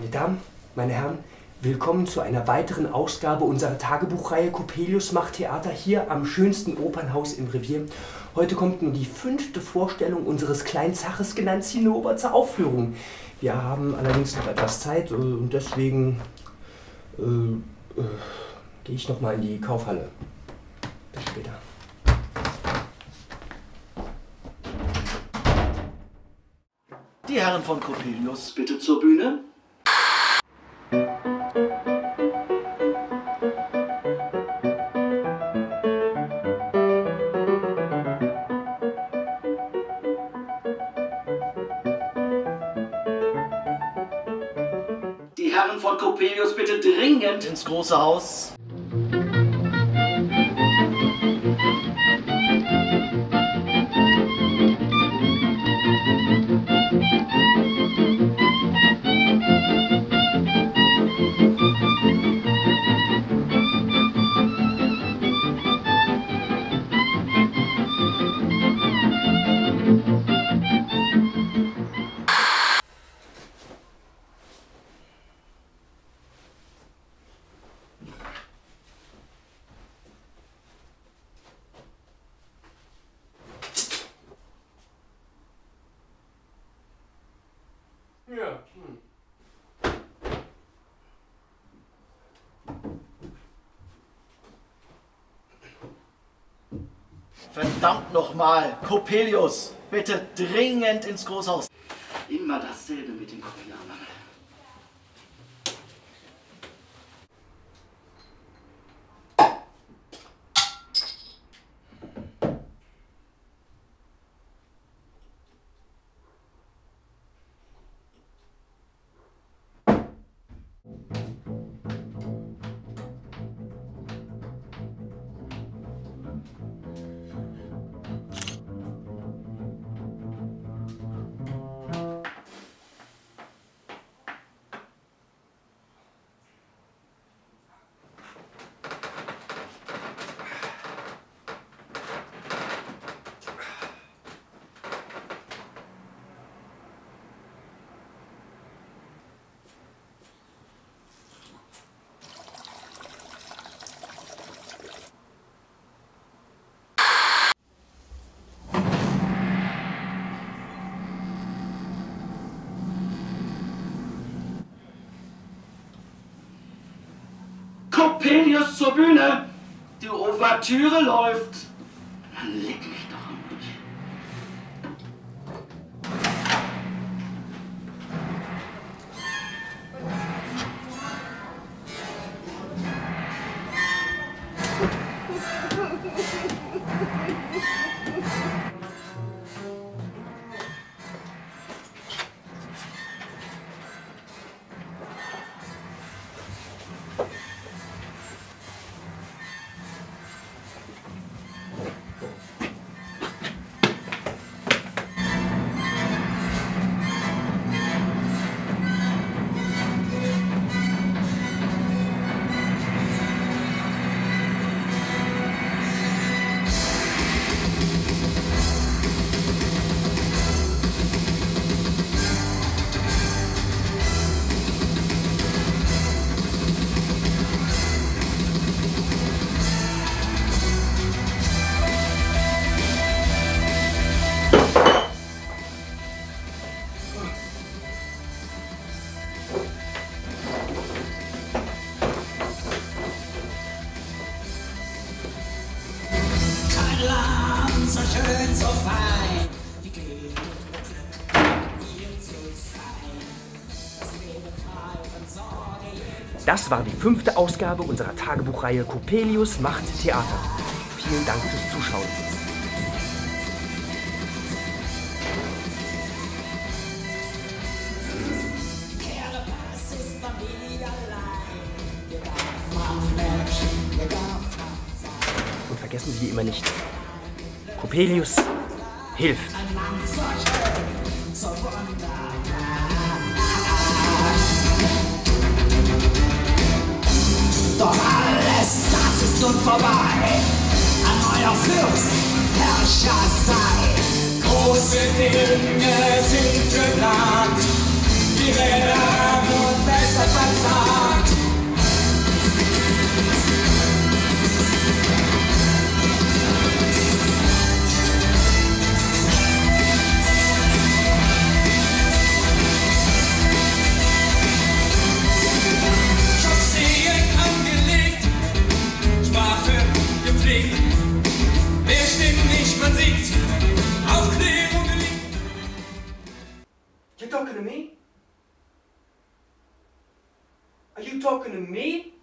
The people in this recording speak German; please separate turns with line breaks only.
Meine Damen, meine Herren, willkommen zu einer weiteren Ausgabe unserer Tagebuchreihe Coppelius macht Theater hier am schönsten Opernhaus im Revier. Heute kommt nun die fünfte Vorstellung unseres kleinen Zaches genannt Zinnober zur Aufführung. Wir haben allerdings noch etwas Zeit äh, und deswegen äh, äh, gehe ich noch mal in die Kaufhalle. Bis später.
Die Herren von Coppelius, bitte zur Bühne. Die Herren von Coppelius, bitte dringend ins große Haus. Verdammt nochmal, Coppelius, bitte dringend ins große Haus. Immer dasselbe mit den Kopianern. Coppelius zur Bühne! Die Ouvertüre läuft! Leck mich doch am Arsch.
Schön, so fein. Das
war die fünfte Ausgabe unserer Tagebuchreihe Coppelius macht Theater. Vielen Dank fürs Zuschauen. Und vergessen Sie immer nicht, Coppelius hilft.
Doch alles, das ist nun vorbei. Ein neuer Fürst, Herrscher sei. Große Dinge sind geplant. Die werden
Are you talking to me?